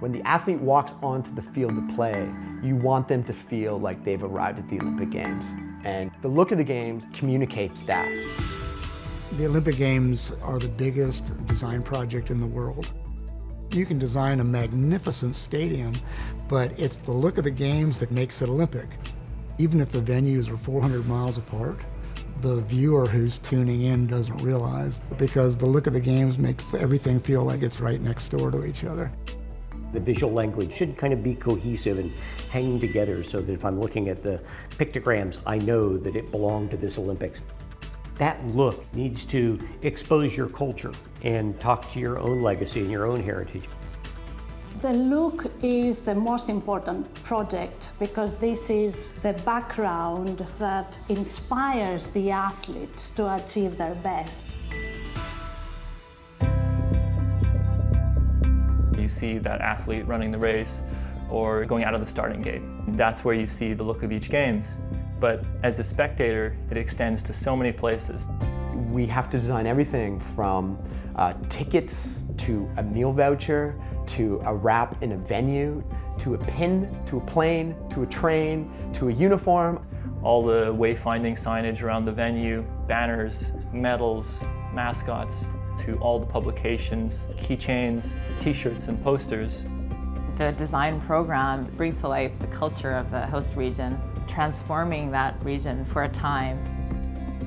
When the athlete walks onto the field to play, you want them to feel like they've arrived at the Olympic Games. And the look of the Games communicates that. The Olympic Games are the biggest design project in the world. You can design a magnificent stadium, but it's the look of the games that makes it Olympic. Even if the venues are 400 miles apart, the viewer who's tuning in doesn't realize because the look of the games makes everything feel like it's right next door to each other. The visual language should kind of be cohesive and hanging together so that if I'm looking at the pictograms, I know that it belonged to this Olympics. That look needs to expose your culture and talk to your own legacy and your own heritage. The look is the most important project because this is the background that inspires the athletes to achieve their best. You see that athlete running the race or going out of the starting gate. That's where you see the look of each games. But as a spectator, it extends to so many places. We have to design everything from uh, tickets to a meal voucher to a wrap in a venue to a pin to a plane to a train to a uniform. All the wayfinding signage around the venue, banners, medals, mascots, to all the publications, keychains, t-shirts and posters. The design program brings to life the culture of the host region, transforming that region for a time.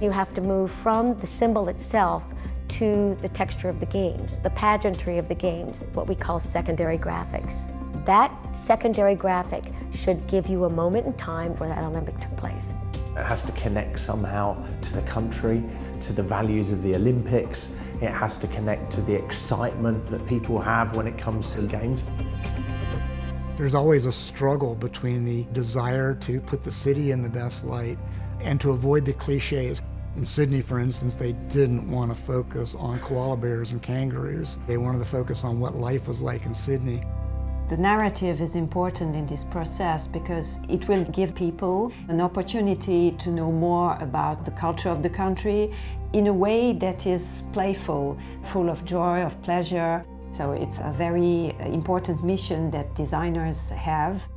You have to move from the symbol itself to the texture of the games, the pageantry of the games, what we call secondary graphics. That secondary graphic should give you a moment in time where that Olympic took place. It has to connect somehow to the country, to the values of the Olympics. It has to connect to the excitement that people have when it comes to games. There's always a struggle between the desire to put the city in the best light and to avoid the cliches. In Sydney, for instance, they didn't want to focus on koala bears and kangaroos. They wanted to focus on what life was like in Sydney. The narrative is important in this process because it will give people an opportunity to know more about the culture of the country in a way that is playful, full of joy, of pleasure. So it's a very uh, important mission that designers have.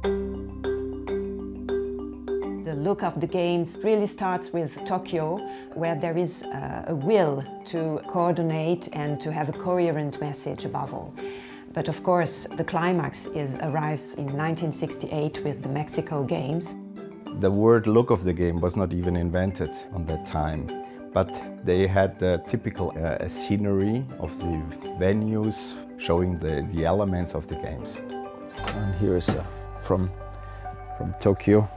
The look of the games really starts with Tokyo, where there is uh, a will to coordinate and to have a coherent message above all. But of course, the climax is, arrives in 1968 with the Mexico Games. The word look of the game was not even invented on that time, but they had the typical uh, scenery of the venues showing the, the elements of the games. And here is uh, from, from Tokyo,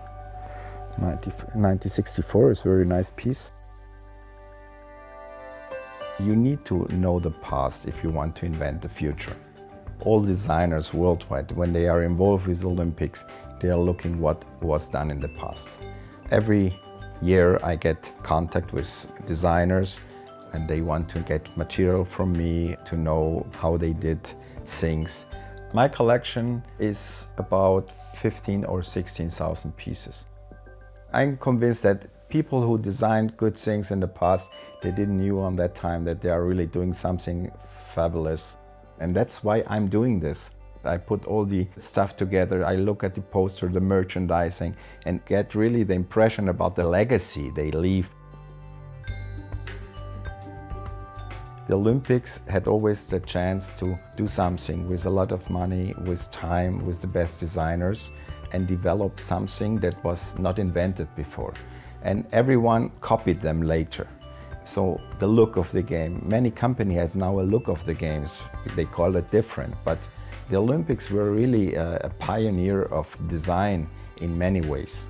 90, 1964, it's a very nice piece. You need to know the past if you want to invent the future. All designers worldwide, when they are involved with Olympics, they are looking what was done in the past. Every year I get contact with designers and they want to get material from me to know how they did things. My collection is about 15 or 16,000 pieces. I'm convinced that people who designed good things in the past, they didn't knew on that time that they are really doing something fabulous. And that's why I'm doing this. I put all the stuff together, I look at the poster, the merchandising, and get really the impression about the legacy they leave. The Olympics had always the chance to do something with a lot of money, with time, with the best designers, and develop something that was not invented before. And everyone copied them later. So the look of the game, many companies have now a look of the games. They call it different, but the Olympics were really a, a pioneer of design in many ways.